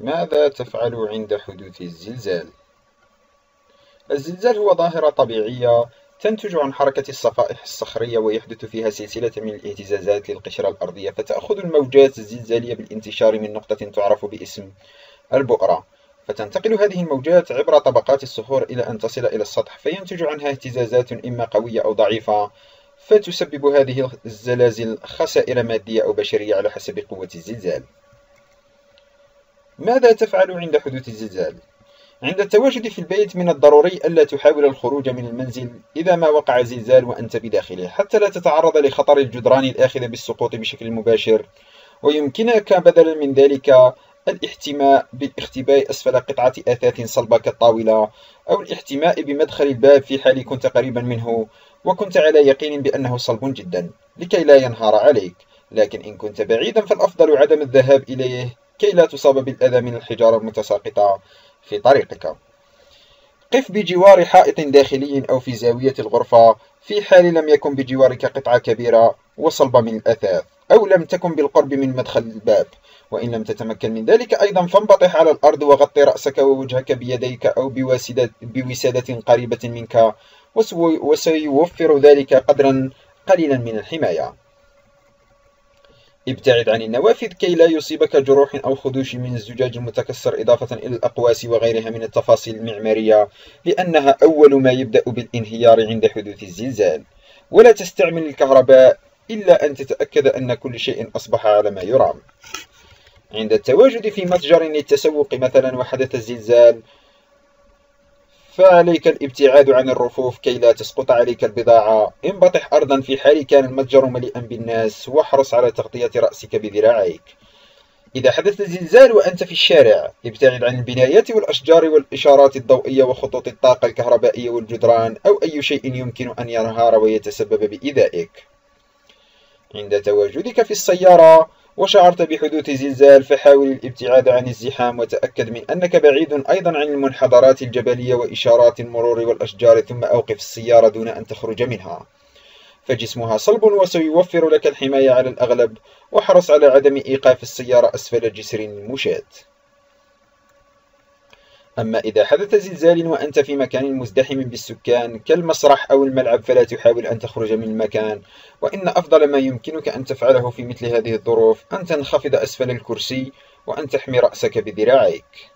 ماذا تفعل عند حدوث الزلزال؟ الزلزال هو ظاهرة طبيعية تنتج عن حركة الصفائح الصخرية ويحدث فيها سلسلة من الاهتزازات للقشرة الأرضية فتأخذ الموجات الزلزالية بالانتشار من نقطة تعرف باسم البؤرة فتنتقل هذه الموجات عبر طبقات الصخور إلى أن تصل إلى السطح فينتج عنها اهتزازات إما قوية أو ضعيفة فتسبب هذه الزلازل خسائر مادية أو بشرية على حسب قوة الزلزال ماذا تفعل عند حدوث الزلزال؟ عند التواجد في البيت من الضروري ألا تحاول الخروج من المنزل إذا ما وقع زلزال وأنت بداخله حتى لا تتعرض لخطر الجدران الآخذة بالسقوط بشكل مباشر. ويمكنك بدلا من ذلك الاحتماء بالاختباء أسفل قطعة أثاث صلبة كالطاولة أو الاحتماء بمدخل الباب في حال كنت قريبا منه وكنت على يقين بأنه صلب جدا لكي لا ينهار عليك. لكن إن كنت بعيدا فالأفضل عدم الذهاب إليه. كي لا تصاب بالأذى من الحجارة المتساقطة في طريقك. قف بجوار حائط داخلي أو في زاوية الغرفة. في حال لم يكن بجوارك قطعة كبيرة وصلبة من الأثاث أو لم تكن بالقرب من مدخل الباب. وإن لم تتمكن من ذلك أيضا فانبطح على الأرض وغطي رأسك ووجهك بيديك أو بوسادة قريبة منك. وسيوفر ذلك قدرا قليلا من الحماية. ابتعد عن النوافذ كي لا يصيبك جروح أو خدوش من الزجاج المتكسر إضافة إلى الأقواس وغيرها من التفاصيل المعمارية لأنها أول ما يبدأ بالانهيار عند حدوث الزلزال. ولا تستعمل الكهرباء إلا أن تتأكد أن كل شيء أصبح على ما يرام. عند التواجد في متجر للتسوق مثلا وحدث الزلزال فعليك الابتعاد عن الرفوف كي لا تسقط عليك البضاعة. انبطح أرضا في حال كان المتجر مليئا بالناس واحرص على تغطية رأسك بذراعيك. إذا حدث زلزال وأنت في الشارع ابتعد عن البنايات والأشجار والإشارات الضوئية وخطوط الطاقة الكهربائية والجدران أو أي شيء يمكن أن ينهار ويتسبب بإيذائك. عند تواجدك في السيارة وشعرت بحدوث زلزال فحاول الابتعاد عن الزحام وتأكد من أنك بعيد أيضا عن المنحدرات الجبلية وإشارات المرور والأشجار ثم أوقف السيارة دون أن تخرج منها. فجسمها صلب وسيوفر لك الحماية على الأغلب وحرص على عدم إيقاف السيارة أسفل جسر المشاة أما إذا حدث زلزال وأنت في مكان مزدحم بالسكان كالمسرح أو الملعب فلا تحاول أن تخرج من المكان وإن أفضل ما يمكنك أن تفعله في مثل هذه الظروف أن تنخفض أسفل الكرسي وأن تحمي رأسك بذراعيك.